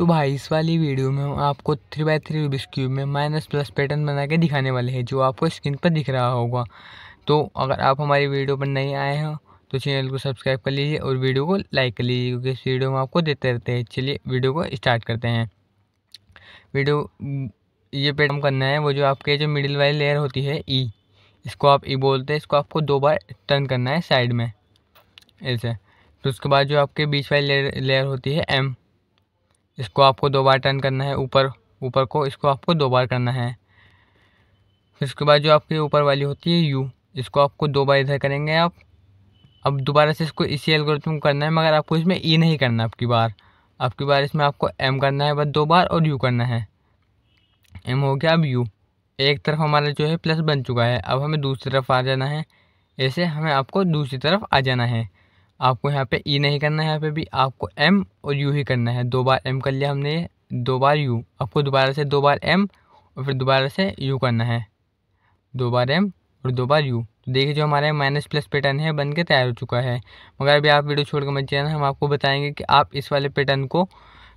तो भाई, इस वाली वीडियो में हम आपको three by three Rubik's cube में माइनस प्लस पैटर्न बना के दिखाने वाले हैं, जो आपको स्क्रीन पर दिख रहा होगा। तो अगर आप हमारी वीडियो पर नहीं आए हो तो चैनल को सब्सक्राइब कर लीजिए और वीडियो को लाइक कर लीजिए, क्योंकि इस वीडियो में आपको देते रहते हैं। चलिए वीडियो को स्टार्ट करते हैं। वीडियो, ये पैटर्न करना है, वो जो आपके जो मिडिल वाली लेयर होती है ई इसको आप ई बोलते हैं, इसको आपको दो बार टर्न करना है साइड में, ऐसे। फिर उसके बाद जो आपके बीच वाली लेयर होती है एम इसको आपको दो बार टर्न करना है ऊपर ऊपर को इसको आपको दो बार करना है। फिर उसके बाद जो आपकी ऊपर वाली होती है यू इसको आपको दो बार इधर करेंगे आप। अब दोबारा से इसको इसी एल्गोरिथम करना है, मगर आपको इसमें ई नहीं करना आपकी बार। आपकी बार इसमें आपको एम करना है, बस दो बार और यू करना है। एम हो गया अब यू एक तरफ़ हमारा जो है प्लस बन चुका है, अब हमें दूसरी तरफ़ आ जाना है। ऐसे हमें आपको दूसरी तरफ़ आ जाना है। आपको यहाँ पे ई नहीं करना है, यहाँ पे भी आपको एम और यू ही करना है। दो बार एम कर लिया हमने, दो बार यू आपको दोबारा से दो बार एम और फिर दोबारा से यू करना है। दो बार एम और दो बार यू तो देखिए, जो हमारे माइनस प्लस पैटर्न है, बन के तैयार हो चुका है। मगर अभी आप वीडियो छोड़ कर मत जाना, हम आपको बताएँगे कि आप इस वाले पैटर्न को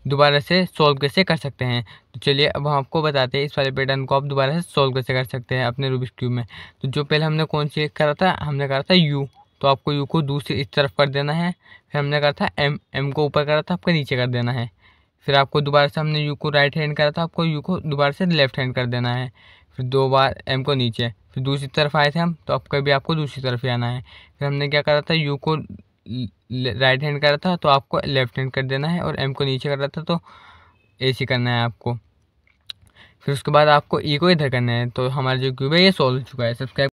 दोबारा से सॉल्व कैसे कर सकते हैं। तो चलिए, अब हम आपको बताते हैं इस वाले पैटर्न को आप दोबारा से सॉल्व कैसे कर सकते हैं अपने रूबिक्स क्यूब में। तो जो पहले हमने कौन सी करा था? हमने करा था यू तो आपको यू को दूसरी इस तरफ़ कर देना है। फिर हमने करा था एम एम को ऊपर करा था, आपको नीचे कर देना है। फिर आपको दोबारा से हमने यू को राइट हैंड करा था, आपको यू को दोबारा से लेफ़्ट हैंड कर देना है। फिर दो बार एम को नीचे। फिर दूसरी तरफ़ आए थे हम तो आपका भी आपको दूसरी तरफ़ ही आना है। फिर हमने क्या करा था, यू को राइट हैंड करा था तो आपको लेफ़्ट हैंड कर देना है और एम को नीचे करा था तो ऐसे करना है आपको। फिर उसके बाद आपको ई को इधर करना है तो हमारा जो क्यूब है, ये सॉल्व हो चुका है। सब्सक्राइब